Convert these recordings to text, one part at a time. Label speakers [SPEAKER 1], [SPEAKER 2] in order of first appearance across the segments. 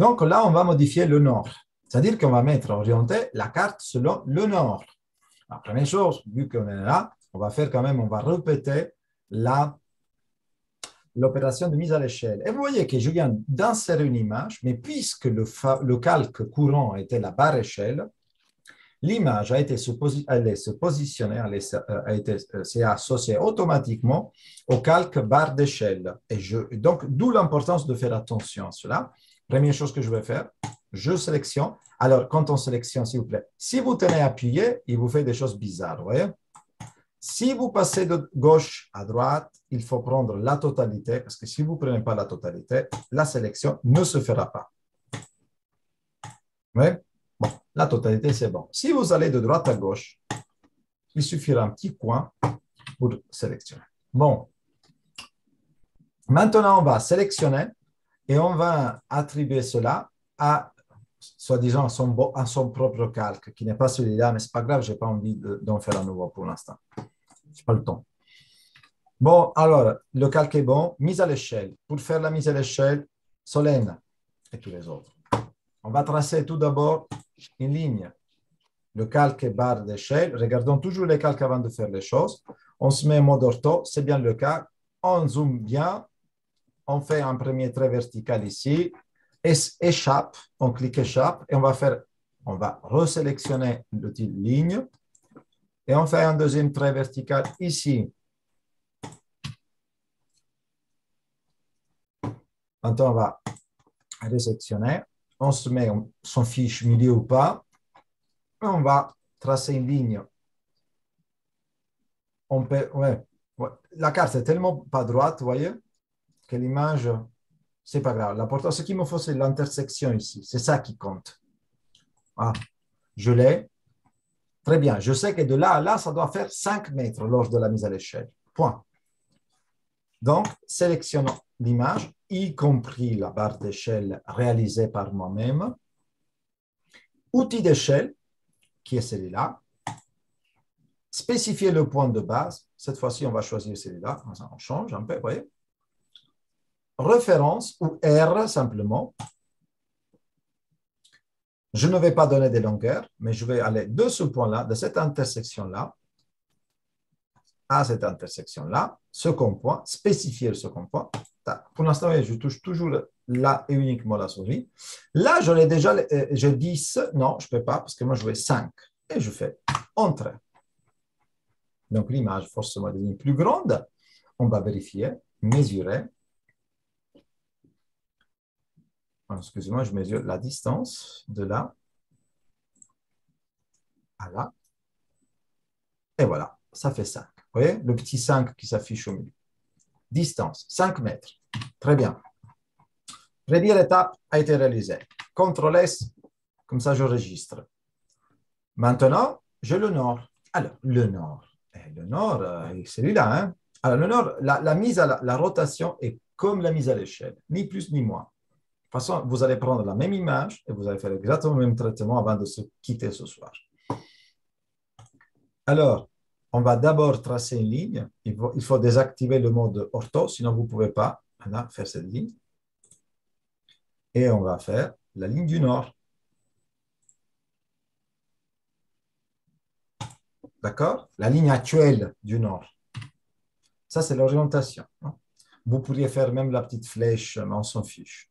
[SPEAKER 1] Donc là, on va modifier le nord. C'est-à-dire qu'on va mettre orienter la carte selon le nord. La première chose, vu qu'on est là, on va faire quand même, on va répéter l'opération de mise à l'échelle. Et vous voyez que je viens d'insérer une image, mais puisque le, le, calque courant était la barre échelle, l'image a été se, elle se positionner, elle euh, euh, c'est associé automatiquement au calque barre d'échelle. Et je, donc, d'où l'importance de faire attention à cela. Première chose que je vais faire, je sélectionne. Alors, quand on sélectionne, s'il vous plaît, si vous tenez appuyé, il vous fait des choses bizarres, voyez? Si vous passez de gauche à droite, il faut prendre la totalité, parce que si vous ne prenez pas la totalité, la sélection ne se fera pas. Bon, la totalité, c'est bon. Si vous allez de droite à gauche, il suffira un petit coin pour sélectionner. Bon. Maintenant, on va sélectionner et on va attribuer cela à, soi-disant, à son, à propre calque, qui n'est pas celui-là, mais ce n'est pas grave, je n'ai pas envie d'en faire un nouveau pour l'instant. Je pas le temps. Bon, alors, le calque est bon. Mise à l'échelle. Pour faire la mise à l'échelle, Solène et tous les autres. On va tracer tout d'abord une ligne. Le calque barre d'échelle. Regardons toujours les calques avant de faire les choses. On se met en mode ortho, c'est bien le cas. On zoome bien. On fait un premier trait vertical ici. échappe, on clique échappe et on va faire, on va resélectionner l'outil ligne et on fait un deuxième trait vertical ici. Maintenant, on va réceptionner. On se met son fiche milieu ou pas. On va tracer une ligne. On peut, La carte est tellement pas droite, vous voyez, l'image, c'est pas grave. L'important, ce qu'il me faut, c'est l'intersection ici. C'est ça qui compte. Ah, je l'ai. Très bien. Je sais que de là à là, ça doit faire 5 mètres lors de la mise à l'échelle. Point. Donc, sélectionnons l'image, y compris la barre d'échelle réalisée par moi-même. Outil d'échelle, qui est celui-là. Spécifier le point de base. Cette fois-ci, on va choisir celui-là. On change un peu, vous voyez. Référence ou R simplement. Je ne vais pas donner des longueurs, mais je vais aller de ce point-là, de cette intersection-là, à cette intersection-là, ce point, spécifier ce point. Pour l'instant, je touche toujours là et uniquement la souris. Là, l'ai déjà, euh, je 10, non, je ne peux pas, parce que moi, je veux 5. Et je fais Entrée. Donc, l'image forcément devient plus grande. On va vérifier, mesurer. Excusez-moi, je mesure la distance de là à là. Et voilà, ça fait 5. Vous voyez, le petit 5 qui s'affiche au milieu. Distance, 5 mètres. Très bien. Première étape a été réalisée. CTRL S, comme ça je registre. Maintenant, j'ai le nord. Alors, le nord. Et le nord, euh, celui-là. Hein? Alors, le nord, la, mise à la rotation est comme la mise à l'échelle, ni plus ni moins toute façon, vous allez prendre la même image et vous allez faire exactement le même traitement avant de se quitter ce soir. Alors, on va d'abord tracer une ligne. Il faut, désactiver le mode ortho, sinon vous ne pouvez pas faire cette ligne. Et on va faire la ligne du nord. D'accord? La ligne actuelle du nord. Ça, c'est l'orientation. Vous pourriez faire même la petite flèche, mais on s'en fiche.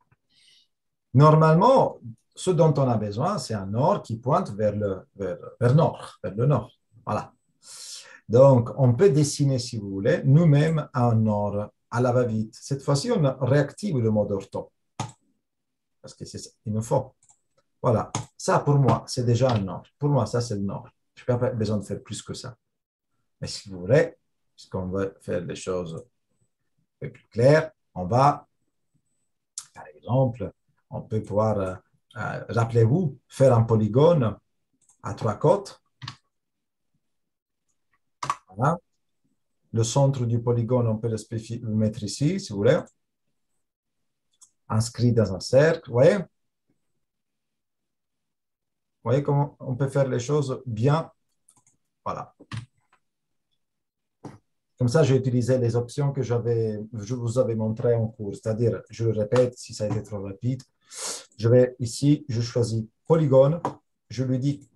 [SPEAKER 1] Normalement, ce dont on a besoin, c'est un nord qui pointe vers le vers, nord, vers le nord. Voilà. Donc, on peut dessiner, si vous voulez, nous-mêmes un nord à la va-vite. Cette fois-ci, on réactive le mode ortho. Parce que c'est ça qu'il nous faut. Voilà. Ça, pour moi, c'est déjà un nord. Pour moi, ça, c'est le nord. Je n'ai pas besoin de faire plus que ça. Mais si vous voulez, puisqu'on veut faire les choses un peu plus claires, on va, par exemple, on peut pouvoir, euh, euh, rappelez-vous, faire un polygone à trois côtes. Voilà. Le centre du polygone, on peut le, mettre ici, si vous voulez. Inscrit dans un cercle, vous voyez Vous voyez comment on peut faire les choses bien Voilà. Comme ça, j'ai utilisé les options que je vous avais montrées en cours. C'est-à-dire, je le répète, si ça a été trop rapide, Je vais ici, je choisis polygone. Je lui dis,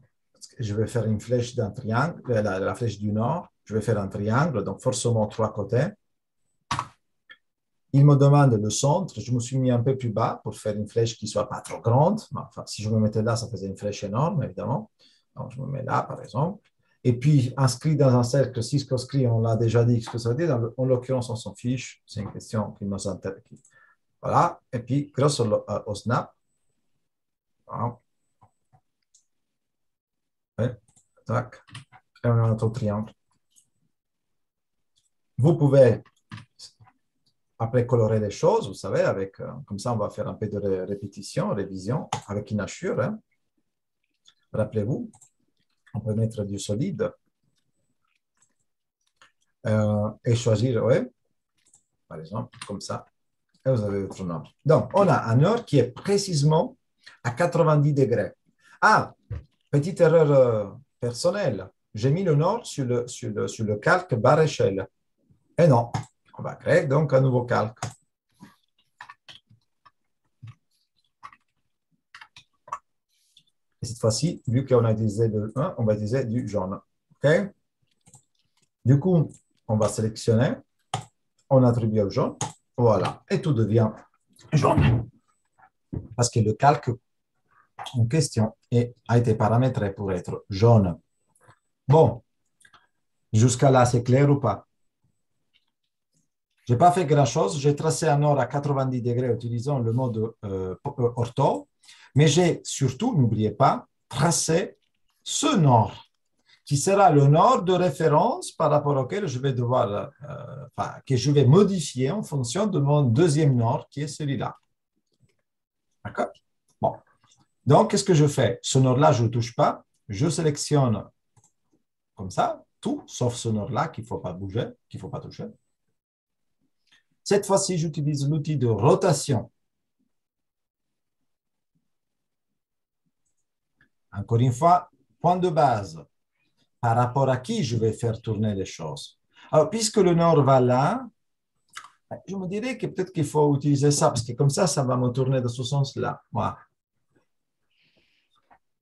[SPEAKER 1] je vais faire une flèche d'un triangle, euh, la, flèche du nord. Je vais faire un triangle, donc forcément trois côtés. Il me demande le centre. Je me suis mis un peu plus bas pour faire une flèche qui ne soit pas trop grande. Enfin, si je me mettais là, ça faisait une flèche énorme, évidemment. Donc, je me mets là, par exemple. Et puis, inscrit dans un cercle circonscrit, on l'a déjà dit ce que ça veut dire. En l'occurrence, on s'en fiche. C'est une question qui nous intéresse. Voilà. Et puis, grâce au, au snap, voilà. Tac. Et on a notre triangle. Vous pouvez, après, colorer les choses, vous savez, avec, euh, comme ça, on va faire un peu de répétition, révision, avec une hachure. Hein. Rappelez-vous, on peut mettre du solide euh, et choisir, oui, par exemple, comme ça, et vous avez votre nord. Donc, on a un nord qui est précisément à 90 degrés. Ah, petite erreur euh, personnelle. J'ai mis le nord sur le, sur le, sur le calque barre échelle. Et non, on va créer donc un nouveau calque. Et cette fois-ci, vu qu'on a utilisé le 1, on va utiliser du jaune. OK? Du coup, on va sélectionner, on attribue au jaune, voilà, et tout devient jaune. Parce que le calque en question a été paramétré pour être jaune. Bon, jusqu'à là, c'est clair ou pas? Je n'ai pas fait grand-chose. J'ai tracé un nord à 90 degrés utilisant le mode euh, ortho. Mais j'ai surtout, n'oubliez pas, tracé ce nord, qui sera le nord de référence par rapport auquel je vais devoir, euh, que je vais modifier en fonction de mon deuxième nord, qui est celui-là. D'accord? Bon. Donc, qu'est-ce que je fais? Ce nord-là, je ne touche pas. Je sélectionne comme ça, tout, sauf ce nord-là qu'il ne faut pas bouger, qu'il ne faut pas toucher. Cette fois-ci, j'utilise l'outil de rotation. Encore une fois, point de base. Par rapport à qui je vais faire tourner les choses. Alors, puisque le nord va là, je me dirais que peut-être qu'il faut utiliser ça, parce que comme ça, ça va me tourner dans ce sens-là.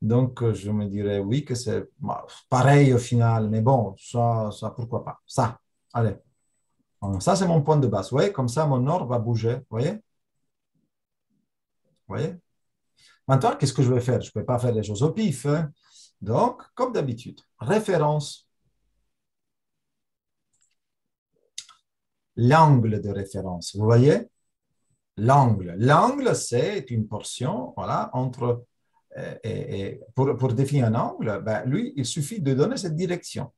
[SPEAKER 1] Donc, je me dirais oui, que c'est pareil au final, mais bon, ça, ça, pourquoi pas. Ça, allez. Ça, c'est mon point de base. Vous voyez, comme ça, mon nord va bouger. Vous voyez? Vous voyez? Maintenant, qu'est-ce que je vais faire? Je ne peux pas faire les choses au pif. Hein. Donc, comme d'habitude, référence. L'angle de référence. Vous voyez? L'angle. L'angle, c'est une portion voilà, entre. Euh, et, pour, définir un angle, ben, lui, il suffit de donner cette direction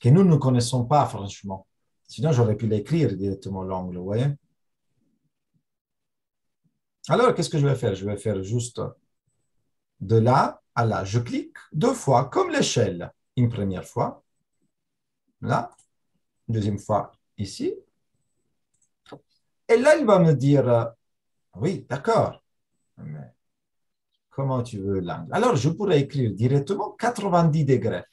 [SPEAKER 1] que nous ne connaissons pas, franchement. Sinon, j'aurais pu l'écrire directement l'angle, vous voyez? Alors, qu'est-ce que je vais faire? Je vais faire juste de là là. Je clique deux fois, comme l'échelle. Une première fois, là. Deuxième fois, ici. Et là, il va me dire, oui, d'accord, comment tu veux l'angle? Alors, je pourrais écrire directement 90 degrés.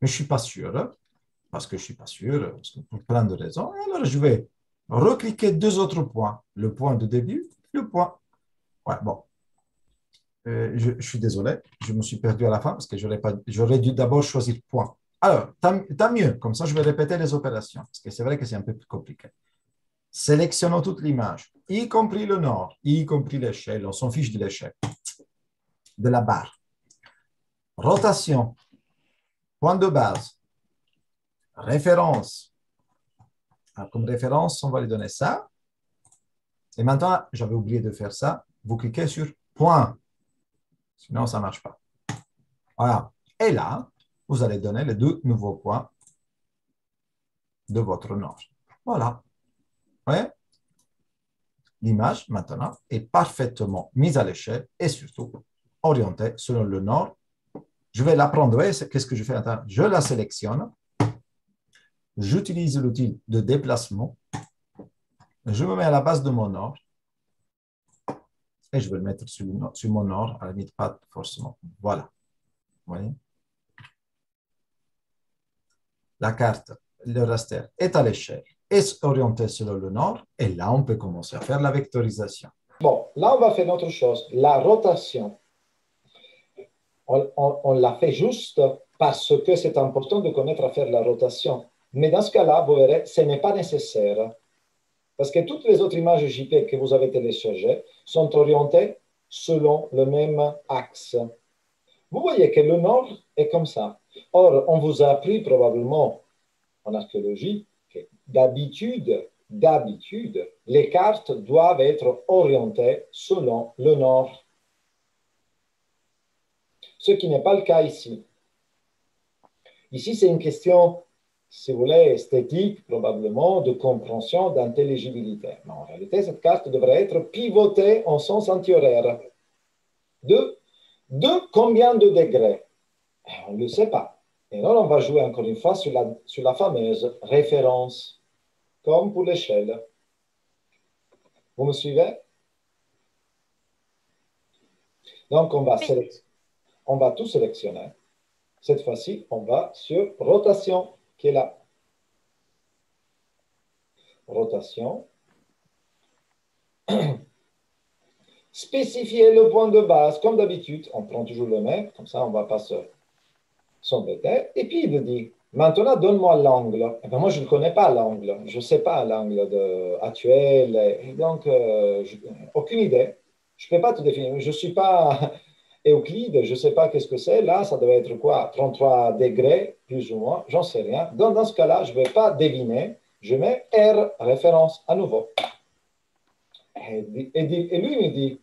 [SPEAKER 1] Mais je ne suis pas sûr, hein, parce que je ne suis pas sûr, pour plein de raisons. Alors, je vais recliquer deux autres points, le point de début, le point. Ouais, bon. Euh, je, suis désolé, je me suis perdu à la fin parce que j'aurais dû d'abord choisir point. Alors, tant, mieux, comme ça je vais répéter les opérations, parce que c'est vrai que c'est un peu plus compliqué. Sélectionnons toute l'image, y compris le nord, y compris l'échelle, on s'en fiche de l'échelle, de la barre. Rotation, point de base, référence, comme référence, on va lui donner ça. Et maintenant, j'avais oublié de faire ça. Vous cliquez sur point. Sinon, ça ne marche pas. Voilà. Et là, vous allez donner les deux nouveaux points de votre nord. Voilà. Vous voyez? L'image, maintenant, est parfaitement mise à l'échelle et surtout orientée selon le nord. Je vais la prendre. Qu'est-ce que je fais? Je la sélectionne j'utilise l'outil de déplacement, je me mets à la base de mon or et je vais le mettre sur, mon or, à la limite pas forcément. Voilà. Vous voyez? La carte, le raster est à l'échelle, est orienté sur le nord et là, on peut commencer à faire la vectorisation. Bon, là, on va faire autre chose. La rotation. On, l'a fait juste parce que c'est important de connaître à faire la rotation. Mais dans ce cas-là, vous verrez, ce n'est pas nécessaire. Parce que toutes les autres images JP que vous avez téléchargées sont orientées selon le même axe. Vous voyez que le nord est comme ça. Or, on vous a appris probablement en archéologie que d'habitude, d'habitude, les cartes doivent être orientées selon le nord. Ce qui n'est pas le cas ici. Ici, c'est une question, si vous voulez, esthétique, probablement, de compréhension, d'intelligibilité. Mais en réalité, cette carte devrait être pivotée en sens antihoraire. De de combien de degrés? Eh, On ne le sait pas. Et alors, on va jouer encore une fois sur la, sur la fameuse référence, comme pour l'échelle. Vous me suivez? Donc, on va, on va tout sélectionner. Cette fois-ci, on va sur rotation, qui est là. Rotation. spécifier le point de base, comme d'habitude, on prend toujours le même, comme ça on ne va pas s'embêter. Et puis il dit, maintenant donne-moi l'angle. Eh ben, moi je ne connais pas l'angle, je ne sais pas l'angle actuel, donc euh, aucune idée. Je ne peux pas te définir, je ne suis pas Euclide, je ne sais pas qu'est-ce que c'est. Là, ça doit être quoi? 33 degrés, plus ou moins, j'en sais rien. Donc dans ce cas-là, je ne vais pas deviner, je mets R référence à nouveau. Et, et, lui me dit,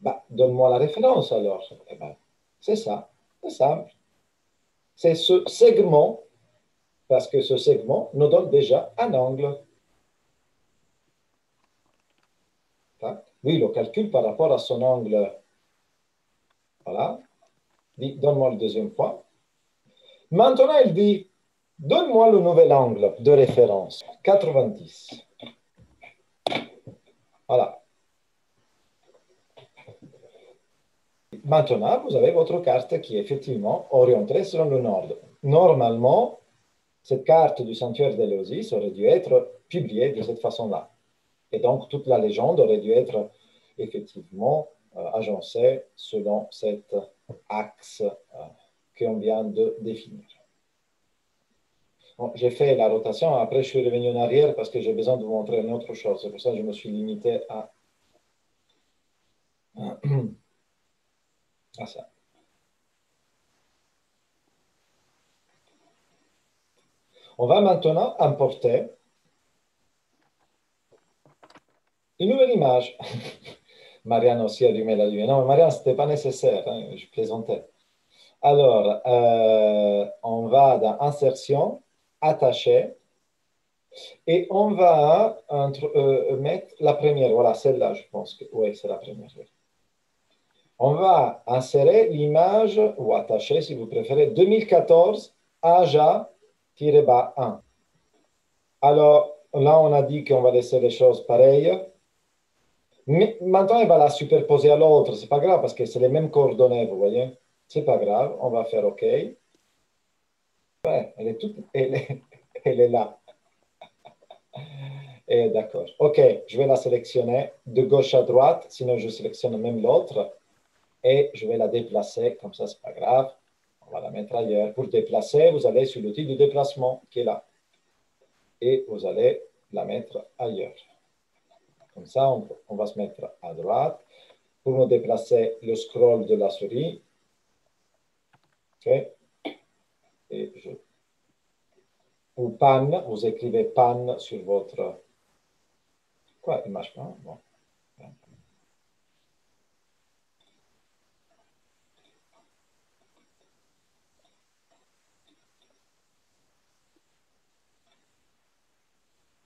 [SPEAKER 1] bah, donne-moi la référence alors. Eh ben, c'est ça, c'est simple. C'est ce segment, parce que ce segment nous donne déjà un angle. Lui, le calcule par rapport à son angle. Voilà. Donne-moi le deuxième point. Maintenant, il dit, donne-moi le nouvel angle de référence, 90. Voilà. Maintenant, vous avez votre carte qui est effectivement orientée selon le nord. Normalement, cette carte du sanctuaire d'Éleusis aurait dû être publiée de cette façon-là. Et donc, toute la légende aurait dû être effectivement euh, agencée selon cet axe euh, qu'on vient de définir. j'ai fait la rotation, après je suis revenu en arrière parce que j'ai besoin de vous montrer une autre chose. C'est pour ça que je me suis limité à ça. On va maintenant importer une nouvelle image. Marianne aussi a allumé la lumière. Non, Marianne, ce n'était pas nécessaire, hein, je plaisantais. Alors, euh, on va dans Insertion, Attacher, et on va euh, mettre la première. Voilà, celle-là, je pense que oui, c'est la première on va insérer l'image, ou attacher si vous préférez, 2014 AJA-1. Alors là, on a dit qu'on va laisser les choses pareilles. Maintenant, elle va la superposer à l'autre. C'est pas grave parce que c'est les mêmes coordonnées, vous voyez. C'est pas grave. On va faire OK. Elle est toute, elle est, elle est là. Et d'accord. OK, je vais la sélectionner de gauche à droite, sinon je sélectionne même l'autre et je vais la déplacer, comme ça, ce n'est pas grave. On va la mettre ailleurs. Pour déplacer, vous allez sur l'outil de déplacement qui est là. Et vous allez la mettre ailleurs. Comme ça, on, va se mettre à droite. Pour me déplacer le scroll de la souris, OK. Et je... Ou pan, vous écrivez pan sur votre... Quoi, il ne marche.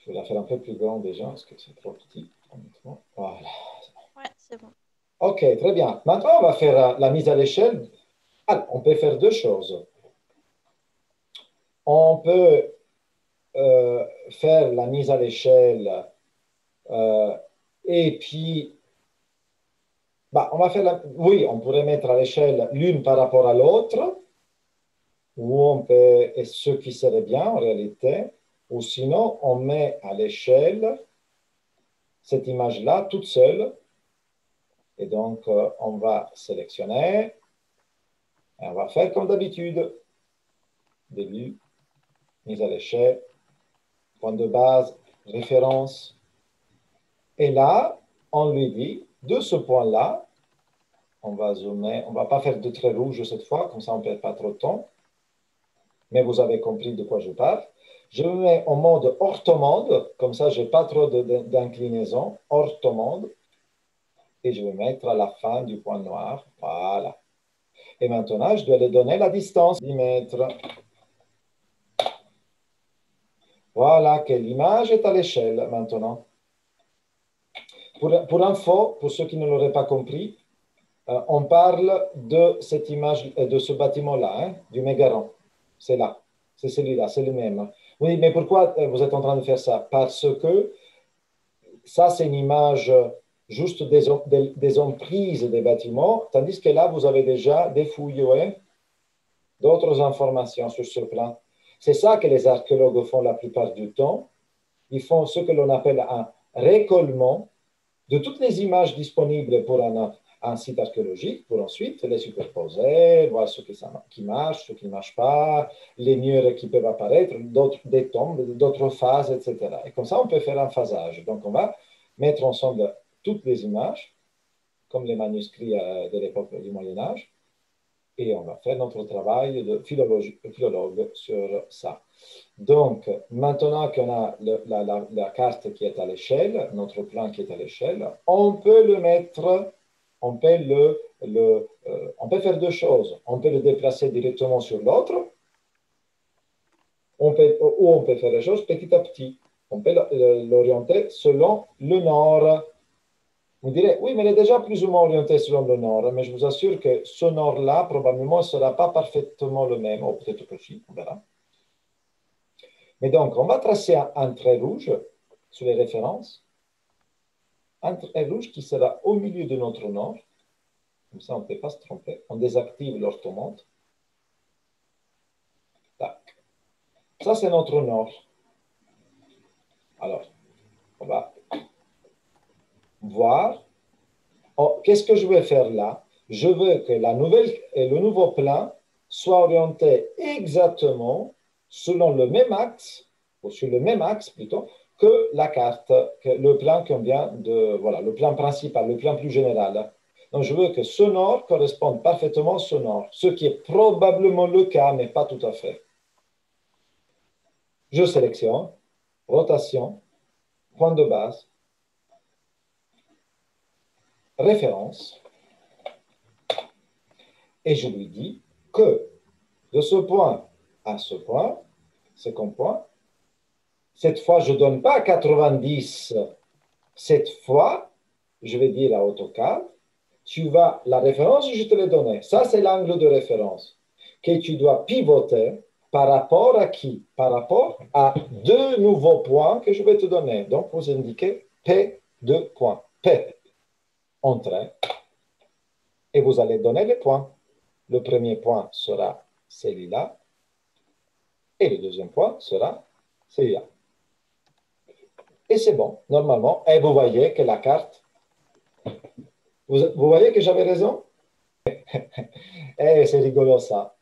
[SPEAKER 1] Je vais la faire un peu plus grande déjà, parce que c'est trop petit. Voilà.
[SPEAKER 2] Ouais, c'est bon.
[SPEAKER 1] OK, très bien. Maintenant, on va faire la mise à l'échelle. on peut faire deux choses. On peut euh, faire la mise à l'échelle euh, et puis, bah, on va faire la, oui, on pourrait mettre à l'échelle l'une par rapport à l'autre, ou on peut, et ce qui serait bien en réalité, ou sinon, on met à l'échelle cette image-là toute seule Et donc, euh, on va sélectionner. Et on va faire comme d'habitude. Début, mise à l'échelle, point de base, référence. Et là, on lui dit, de ce point-là, on va zoomer, on ne va pas faire de traits rouges cette fois, comme ça on ne perd pas trop de temps. Mais vous avez compris de quoi je parle. Je me mets en mode orthomonde, comme ça je n'ai pas trop d'inclinaison, orthomonde. Et je vais mettre à la fin du point noir, voilà. Et maintenant, je dois lui donner la distance, 10 mètres. Voilà que l'image est à l'échelle maintenant. Pour, pour, info, pour ceux qui ne l'auraient pas compris, euh, on parle de cette image, euh, de ce bâtiment-là, hein, du Mégaron. C'est là, c'est celui-là, c'est le même. Oui, mais pourquoi euh, vous êtes en train de faire ça? Parce que ça, c'est une image juste des, des, des, emprises des bâtiments, tandis que là, vous avez déjà défouillé d'autres informations sur ce plan. C'est ça que les archéologues font la plupart du temps. Ils font ce que l'on appelle un récollement de toutes les images disponibles pour un, un site archéologique pour ensuite les superposer, voir ce qui, marche, ce qui ne marche pas, les murs qui peuvent apparaître, d'autres des tombes, d'autres phases, etc. Et comme ça, on peut faire un phasage. Donc, on va mettre ensemble toutes les images, comme les manuscrits euh, de l'époque du Moyen Âge, et on va faire notre travail de philologue sur ça. Donc, maintenant qu'on a la, carte qui est à l'échelle, notre plan qui est à l'échelle, on peut le mettre on peut, le, euh, on peut faire deux choses. On peut le déplacer directement sur l'autre, ou on peut faire les choses petit à petit. On peut l'orienter selon le nord. Vous direz, oui, mais il est déjà plus ou moins orienté selon le nord. Mais je vous assure que ce nord-là, probablement, ne sera pas parfaitement le même. Ou peut-être que si, on verra. Mais donc, on va tracer un trait rouge sur les références un rouge qui sera au milieu de notre nord. Comme ça, on ne peut pas se tromper. On désactive l'orthomonte. Tac. Ça, c'est notre nord. Alors, on va voir. Oh, qu'est-ce que je vais faire là? Je veux que la nouvelle, le nouveau plan soit orienté exactement selon le même axe, ou sur le même axe plutôt, que la carte, le plan qu'on de, voilà, le plan principal, le plan plus général. Donc, je veux que ce nord corresponde parfaitement au ce nord, ce qui est probablement le cas, mais pas tout à fait. Je sélectionne, rotation, point de base, référence, et je lui dis que de ce point à ce point, comme point, cette fois, je ne donne pas 90. Cette fois, je vais dire à AutoCAD, tu vas, la référence, je te l'ai donnée. Ça, c'est l'angle de référence que tu dois pivoter par rapport à qui? Par rapport à deux nouveaux points que je vais te donner. Donc, vous indiquez P de points. P, entrée. Et vous allez donner les points. Le premier point sera celui-là. Et le deuxième point sera celui-là. Et c'est bon, normalement. Et vous voyez que la carte, vous, voyez que j'avais raison? Eh, c'est rigolo ça.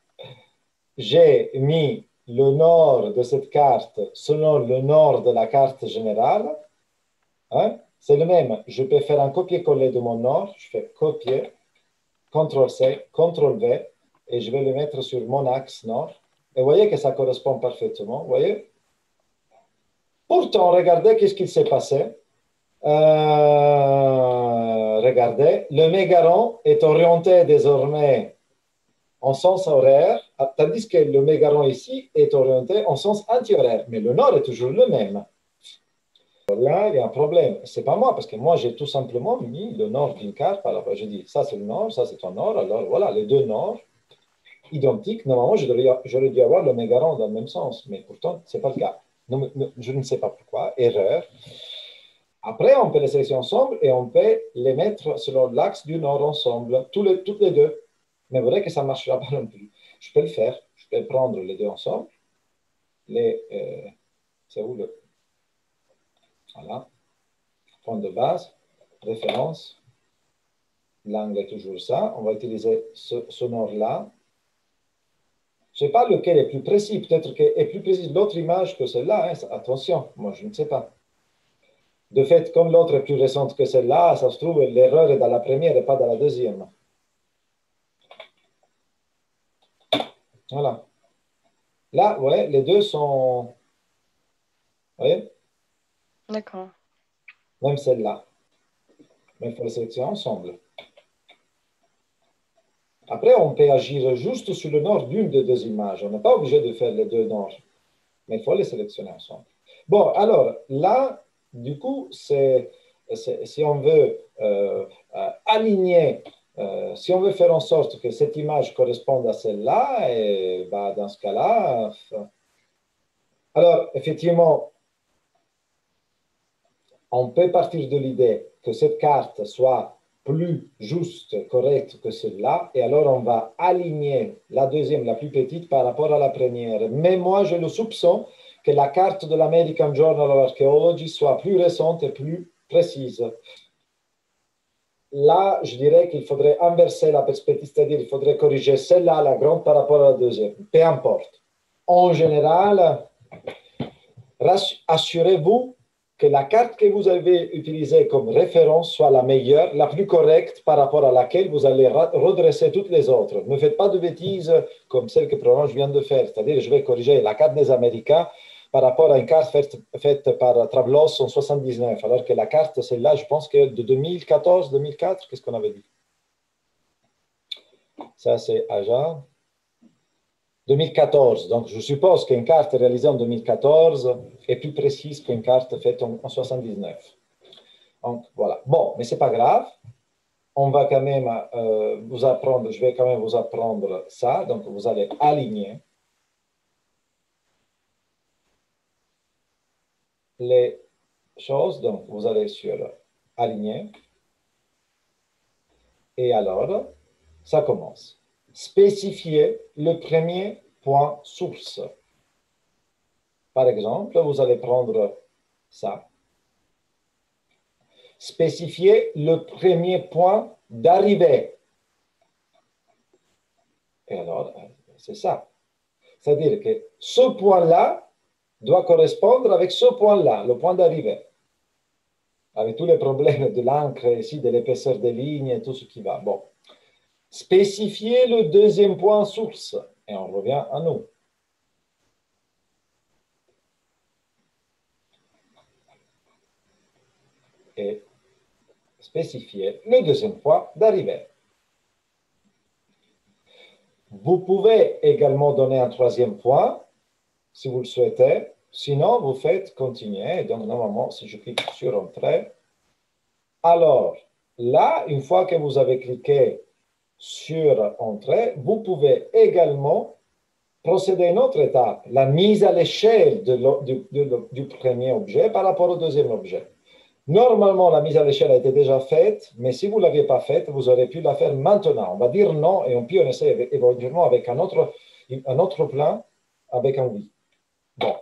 [SPEAKER 1] J'ai mis le nord de cette carte selon le nord de la carte générale. Hein? C'est le même. Je peux faire un copier-coller de mon nord. Je fais copier, CTRL-C, CTRL-V, et je vais le mettre sur mon axe nord. Et vous voyez que ça correspond parfaitement. Vous voyez? Pourtant, regardez qu'est-ce qui s'est passé. Euh, regardez, le mégaron est orienté désormais en sens horaire, tandis que le mégaron ici est orienté en sens anti-horaire. Mais le nord est toujours le même. Là, il y a un problème. Ce n'est pas moi, parce que moi, j'ai tout simplement mis le nord d'une carte. Alors, je dis, ça c'est le nord, ça c'est ton nord. Alors, voilà, les deux nords identiques. Normalement, j'aurais dû avoir le mégaron dans le même sens, mais pourtant, ce n'est pas le cas je ne sais pas pourquoi, erreur. Après, on peut les sélectionner ensemble et on peut les mettre selon l'axe du nord ensemble, tous les, toutes les deux. Mais vous voyez que ça ne marchera pas non plus. Je peux le faire. Je peux prendre les deux ensemble. Les, euh, c'est où le... Voilà. Point de base, référence, l'angle est toujours ça. On va utiliser ce, nord-là. Je ne sais pas lequel est plus précis. Peut-être est plus précis l'autre image que celle-là. Hein. Attention, moi je ne sais pas. De fait, comme l'autre est plus récente que celle-là, ça se trouve, l'erreur est dans la première et pas dans la deuxième. Voilà. Là, vous voyez, les deux sont... Vous voyez?
[SPEAKER 2] D'accord.
[SPEAKER 1] Même celle-là. Mais il faut les sélectionner ensemble. Après, on peut agir juste sur le nord d'une des deux images. On n'est pas obligé de faire les deux nords. Mais il faut les sélectionner ensemble. Bon, alors, là, du coup, c'est, si on veut euh, euh, aligner, euh, si on veut faire en sorte que cette image corresponde à celle-là, et bah, dans ce cas-là, alors effectivement, on peut partir de l'idée que cette carte soit plus juste, correcte que celle-là, et alors on va aligner la deuxième, la plus petite, par rapport à la première. Mais moi, je le soupçonne que la carte de l'American Journal of Archaeology soit plus récente et plus précise. Là, je dirais qu'il faudrait inverser la perspective, c'est-à-dire qu'il faudrait corriger celle-là, la grande, par rapport à la deuxième. Peu importe. En général, assurez-vous que la carte que vous avez utilisée comme référence soit la meilleure, la plus correcte par rapport à laquelle vous allez redresser toutes les autres. Ne faites pas de bêtises comme celle que probablement je viens de faire, c'est-à-dire je vais corriger la carte des Américains par rapport à une carte faite, par Trablos en 79, alors que la carte, celle-là, je pense que de 2014, 2004, qu'est-ce qu'on avait dit? Ça, c'est Aja. 2014. Donc, je suppose qu'une carte réalisée en 2014 est plus précise qu'une carte faite en, 1979. Donc, voilà. Bon, mais ce n'est pas grave. On va quand même euh, vous apprendre, je vais quand même vous apprendre ça. Donc, vous allez aligner les choses. Donc, vous allez sur aligner. Et alors, ça commence spécifier le premier point source. Par exemple, vous allez prendre ça. Spécifier le premier point d'arrivée. Et alors, c'est ça. C'est-à-dire que ce point-là doit correspondre avec ce point-là, le point d'arrivée. Avec tous les problèmes de l'encre ici, de l'épaisseur des lignes et tout ce qui va. Bon. Spécifier le deuxième point source. Et on revient à nous. Et spécifier le deuxième point d'arrivée. Vous pouvez également donner un troisième point si vous le souhaitez. Sinon, vous faites continuer. Donc, normalement, si je clique sur Entrée, alors là, une fois que vous avez cliqué sur Entrée, vous pouvez également procéder à une autre étape, la mise à l'échelle du premier objet par rapport au deuxième objet. Normalement, la mise à l'échelle a été déjà faite, mais si vous ne l'aviez pas faite, vous aurez pu la faire maintenant. On va dire non et on peut essayer éventuellement avec un autre, un autre plan, avec un oui. Bon.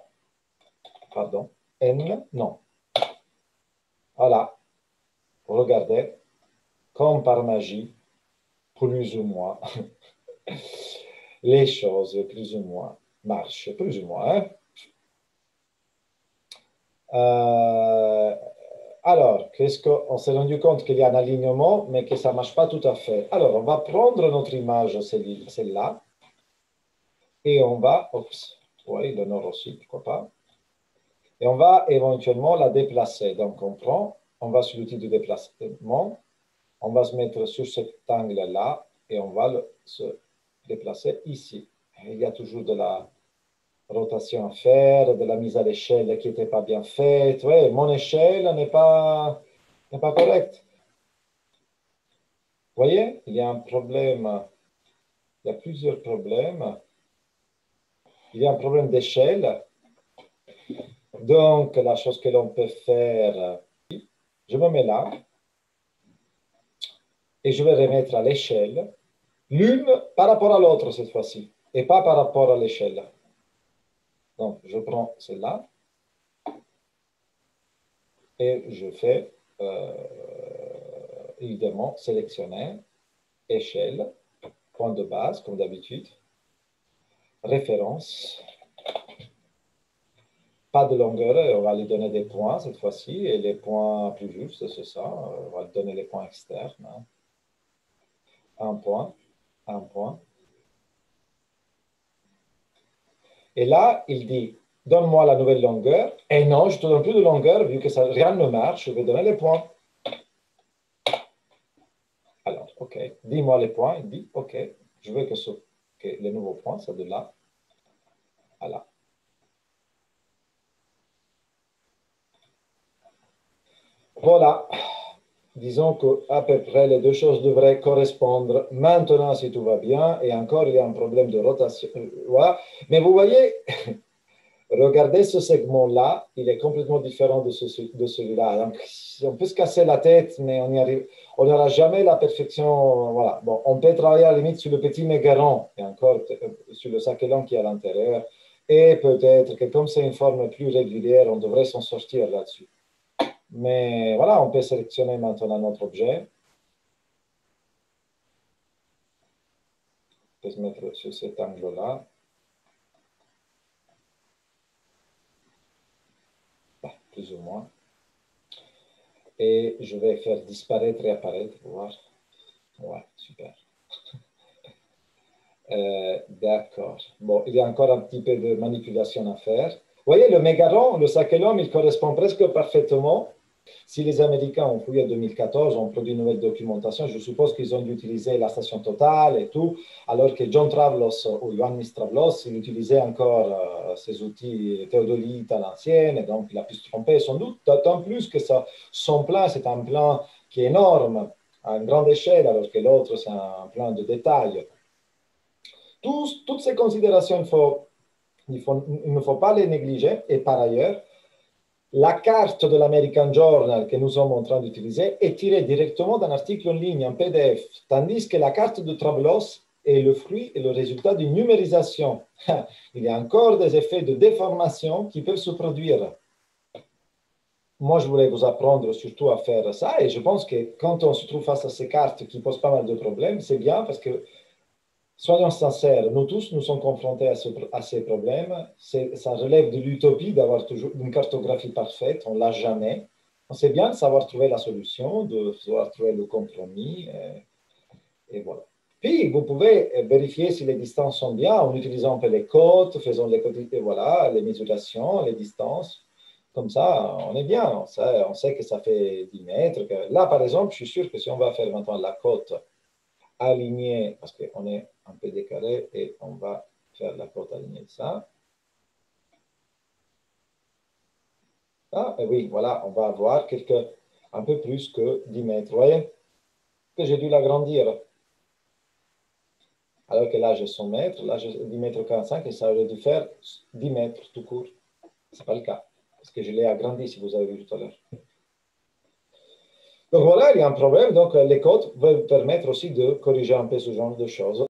[SPEAKER 1] Pardon. N, non. Voilà. Regardez, comme par magie, plus ou moins, les choses plus ou moins marchent, plus ou moins. Hein. Euh, alors, qu'est-ce qu'on s'est rendu compte qu'il y a un alignement, mais que ça ne marche pas tout à fait. Alors, on va prendre notre image, celle-là, et on va, oups, oui, le nord aussi, pourquoi pas, et on va éventuellement la déplacer. Donc, on prend, on va sur l'outil de déplacement, on va se mettre sur cet angle-là et on va se déplacer ici. Il y a toujours de la rotation à faire, de la mise à l'échelle qui n'était pas bien faite. Oui, mon échelle n'est pas, pas correcte. Vous voyez, il y a un problème, il y a plusieurs problèmes. Il y a un problème d'échelle. Donc, la chose que l'on peut faire, je me mets là, et je vais remettre à l'échelle l'une par rapport à l'autre cette fois-ci et pas par rapport à l'échelle. Donc, je prends celle-là et je fais euh, évidemment sélectionner échelle, point de base, comme d'habitude, référence, pas de longueur, on va lui donner des points cette fois-ci, et les points plus justes, c'est ça, on va lui donner les points externes. Hein. Un point, un point. Et là, il dit, donne-moi la nouvelle longueur. Et non, je ne te donne plus de longueur, vu que ça, rien ne marche, je vais donner les points. Alors, OK, dis-moi les points. Il dit, OK, je veux que, que les nouveaux points, c'est de là à là. Voilà. Disons qu'à peu près les deux choses devraient correspondre maintenant si tout va bien. Et encore, il y a un problème de rotation. Voilà. Mais vous voyez, regardez ce segment-là, il est complètement différent de, celui-là. on peut se casser la tête, mais on on n'aura jamais la perfection. Voilà. Bon, on peut travailler à la limite sur le petit mégaron et encore euh, sur le saquelon qui est à l'intérieur. Et peut-être que comme c'est une forme plus régulière, on devrait s'en sortir là-dessus. Mais voilà, on peut sélectionner maintenant notre objet. On peut se mettre sur cet angle-là. Bah, plus ou moins. Et je vais faire disparaître et apparaître voir. Ouais, super. Euh, d'accord. Bon, il y a encore un petit peu de manipulation à faire. Vous voyez, le mégaron, le sakelum, il correspond presque parfaitement si les Américains ont fouillé en 2014, ont produit une nouvelle documentation, je suppose qu'ils ont utilisé la station totale et tout, alors que John Travlos ou Ioannis Travlos, il utilisait encore euh, ces outils théodolites à l'ancienne, et donc il a pu se tromper. Sans doute, d'autant plus que ça, son plan, c'est un plan qui est énorme, à une grande échelle, alors que l'autre, c'est un plan de détail. toutes ces considérations, il ne faut pas les négliger, et par ailleurs, la carte de l'American Journal que nous sommes en train d'utiliser est tirée directement d'un article en ligne, en PDF, tandis que la carte de Trablos est le fruit et le résultat d'une numérisation. Il y a encore des effets de déformation qui peuvent se produire. Moi, je voulais vous apprendre surtout à faire ça et je pense que quand on se trouve face à ces cartes qui posent pas mal de problèmes, c'est bien parce que soyons sincères, nous tous nous sommes confrontés à, ces problèmes. Ça relève de l'utopie d'avoir toujours une cartographie parfaite, on ne l'a jamais. C'est bien de savoir trouver la solution, de savoir trouver le compromis. Et, voilà. Puis, vous pouvez vérifier si les distances sont bien en utilisant un peu les côtes, faisant les côtes, voilà, les mesurations, les distances. Comme ça, on est bien. On sait, on sait que ça fait 10 mètres. Là, par exemple, je suis sûr que si on va faire maintenant la côte alignée, parce qu'on est un peu décalé et on va faire la côte alignée de ça. Ah, et oui, voilà, on va avoir quelque, un peu plus que 10 mètres. Vous voyez que j'ai dû l'agrandir. Alors que là, j'ai 100 mètres, là, j'ai 10 mètres 45 et ça aurait dû faire 10 mètres tout court. Ce n'est pas le cas, parce que je l'ai agrandi, si vous avez vu tout à l'heure. Donc voilà, il y a un problème. Donc les codes peuvent permettre aussi de corriger un peu ce genre de choses.